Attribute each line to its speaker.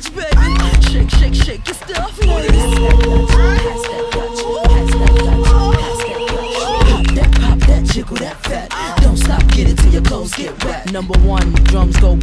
Speaker 1: touch, baby. Shake, shake, shake your stuff, ladies. Pass that pass that pass that. Pop that, pop that, jiggle that fat. Don't stop, get it till your clothes get wet. Number one, drums go.